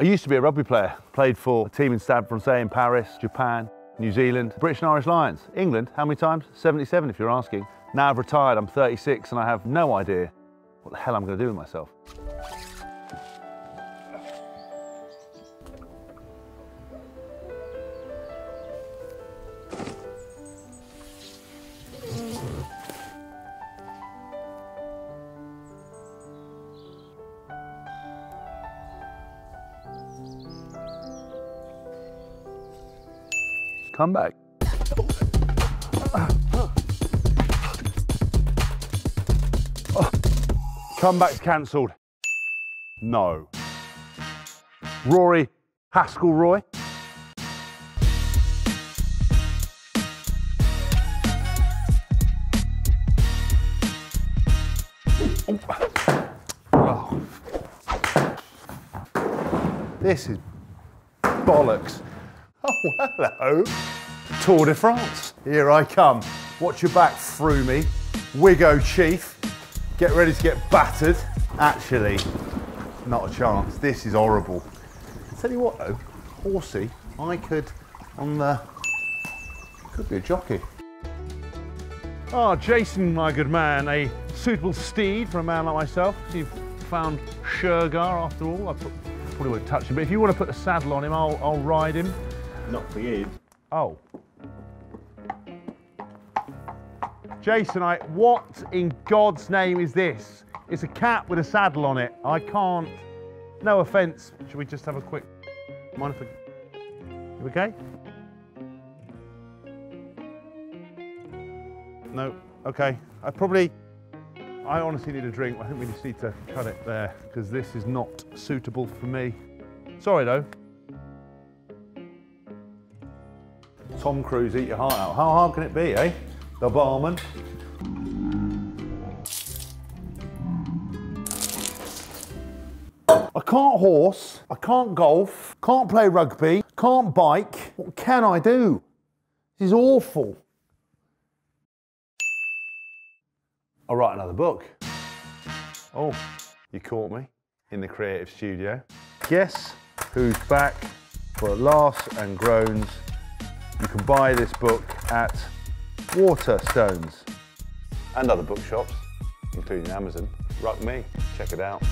I used to be a rugby player. Played for a team in Stade Francais in Paris, Japan, New Zealand, British and Irish Lions. England, how many times? 77 if you're asking. Now I've retired, I'm 36 and I have no idea what the hell I'm going to do with myself. Come back. Comeback's cancelled. No. Rory Haskell Roy. Oh. This is bollocks. Hello. Tour de France. Here I come. Watch your back Froomey. Wiggo Chief. Get ready to get battered. Actually, not a chance. This is horrible. Tell you what though, horsey, I could on the could be a jockey. Oh, Jason, my good man, a suitable steed for a man like myself. You've found Shergar after all. I probably wouldn't touch him, but if you want to put a saddle on him, I'll, I'll ride him. Not for you. Oh. Jason, I, what in God's name is this? It's a cat with a saddle on it. I can't. No offence. Should we just have a quick. Mind if we. You okay? No. Okay. I probably. I honestly need a drink. I think we just need to cut it there because this is not suitable for me. Sorry though. Tom Cruise, eat your heart out. How hard can it be, eh? The barman. I can't horse, I can't golf, can't play rugby, can't bike. What can I do? This is awful. I'll write another book. Oh, you caught me in the creative studio. Guess who's back for Laughs and Groans you can buy this book at Waterstones and other bookshops, including Amazon. Ruck me, check it out.